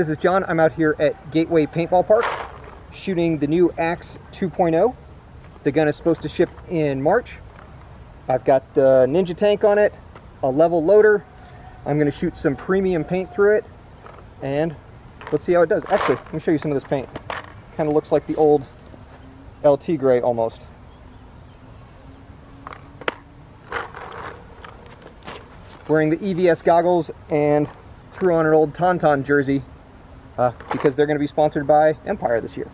this is John. I'm out here at Gateway Paintball Park shooting the new Axe 2.0. The gun is supposed to ship in March. I've got the Ninja tank on it, a level loader. I'm going to shoot some premium paint through it and let's see how it does. Actually, let me show you some of this paint. Kind of looks like the old LT gray almost. Wearing the EVS goggles and threw on an old Tauntaun jersey uh, because they're going to be sponsored by Empire this year.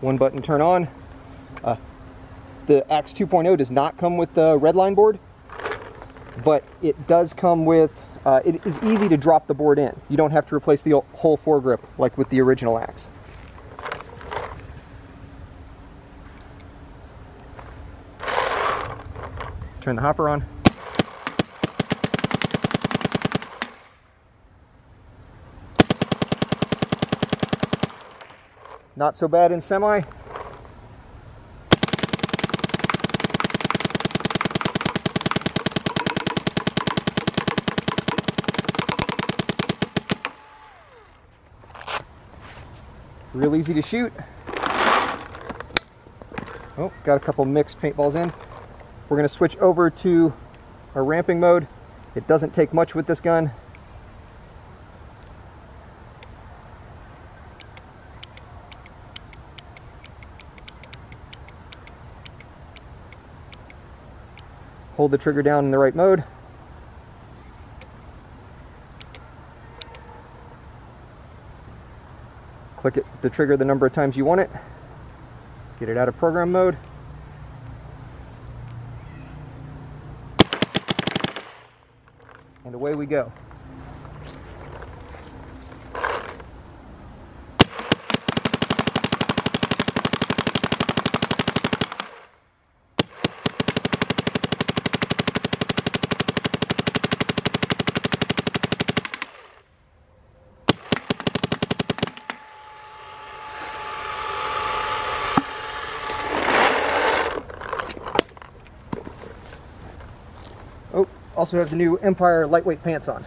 One button turn on. Uh, the Axe 2.0 does not come with the redline board, but it does come with, uh, it is easy to drop the board in. You don't have to replace the whole foregrip like with the original Axe. Turn the hopper on. Not so bad in semi. Real easy to shoot. Oh, got a couple mixed paintballs in. We're going to switch over to our ramping mode. It doesn't take much with this gun. Hold the trigger down in the right mode. Click it, the trigger the number of times you want it. Get it out of program mode. And away we go. Oh, also have the new Empire lightweight pants on.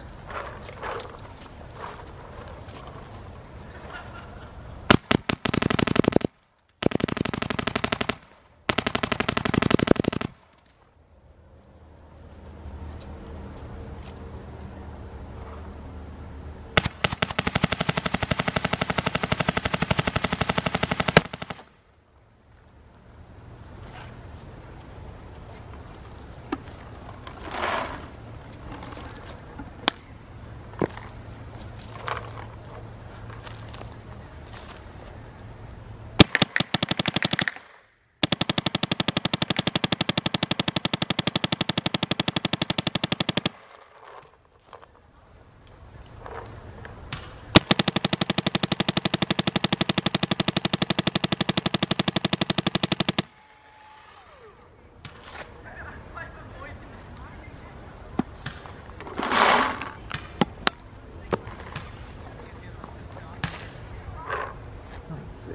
Let's see.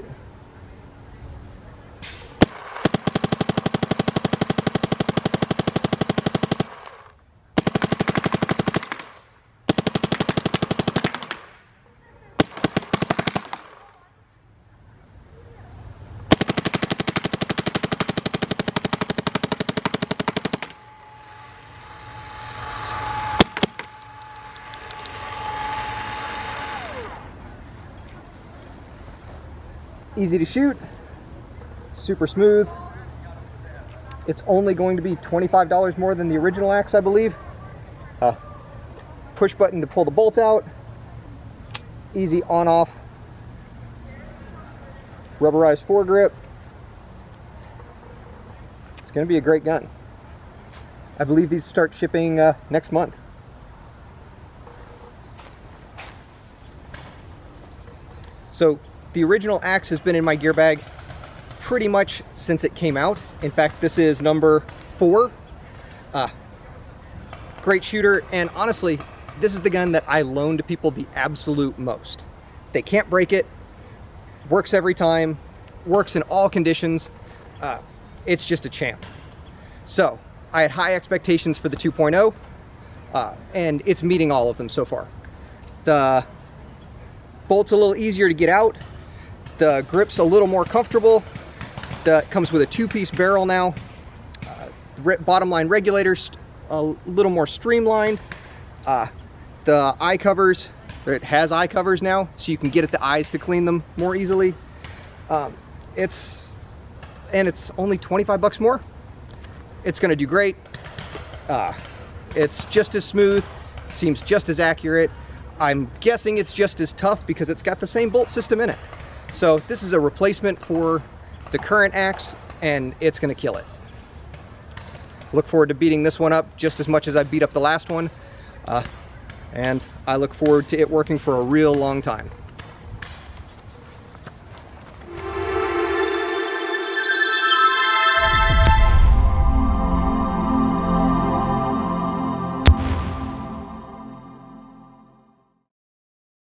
Easy to shoot, super smooth. It's only going to be $25 more than the original axe, I believe. Uh, push button to pull the bolt out. Easy on off. Rubberized foregrip. It's going to be a great gun. I believe these start shipping uh, next month. So the original axe has been in my gear bag pretty much since it came out. In fact, this is number four. Uh, great shooter, and honestly, this is the gun that I loan to people the absolute most. They can't break it, works every time, works in all conditions. Uh, it's just a champ. So, I had high expectations for the 2.0. uh, and it's meeting all of them so far. The bolt's a little easier to get out. The grip's a little more comfortable. The comes with a two-piece barrel now. Uh, bottom line regulators a little more streamlined. Uh, the eye covers, it has eye covers now, so you can get at the eyes to clean them more easily. Um, it's and it's only 25 bucks more. It's gonna do great. Uh, it's just as smooth, seems just as accurate. I'm guessing it's just as tough because it's got the same bolt system in it. So this is a replacement for the current axe and it's gonna kill it. Look forward to beating this one up just as much as I beat up the last one. Uh, and I look forward to it working for a real long time.